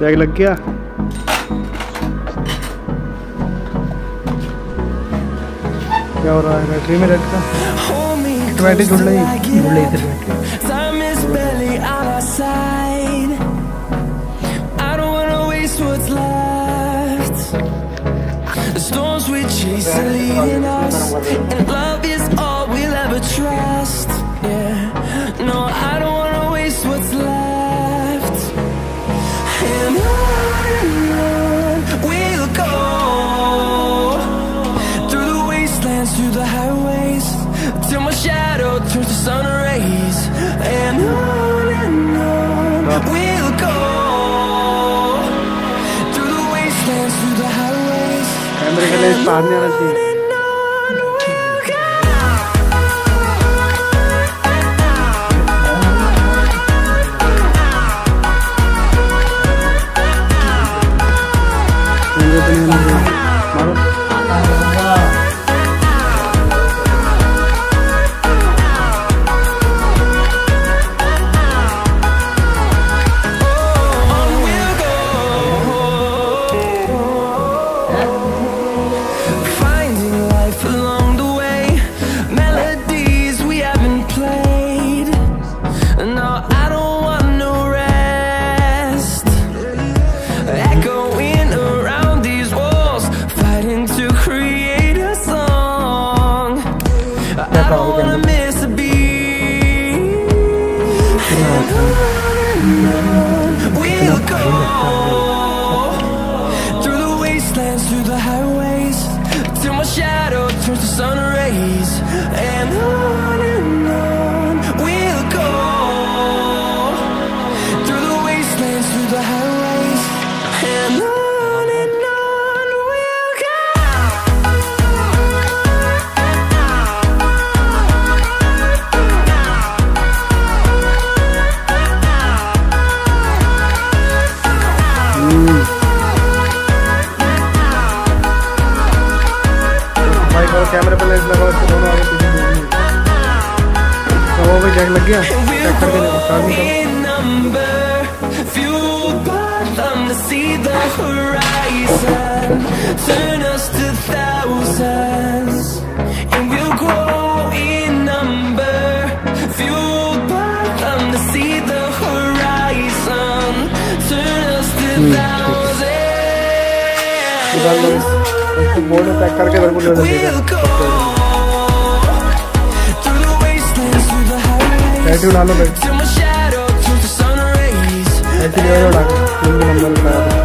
Jack लग गया क्या हो रहा है बैटरी में रेड का Hold me Automatic close जुड़ रही till I जुड़ get रही up. थी Time is barely on our side. I don't wanna waste what's left. The storms we chase are leading us, and love कैमरे के miss a beat. We'll go through the wastelands, through the highways, till my shadow turns to sun rays, and on कैमरे पे lens लगाओ इसके दोनों आगे पीछे दोनों तो वो भी जैक लग गया चेक करके देखो स्टार्ट नहीं करो in number, fueled by them to see the horizon. Turn us to thousands, and we'll grow in number, fueled by them to see the horizon. Turn us to thousands. इसको board pack करके मेरे को ले जाते डालो भाई। डालो। Number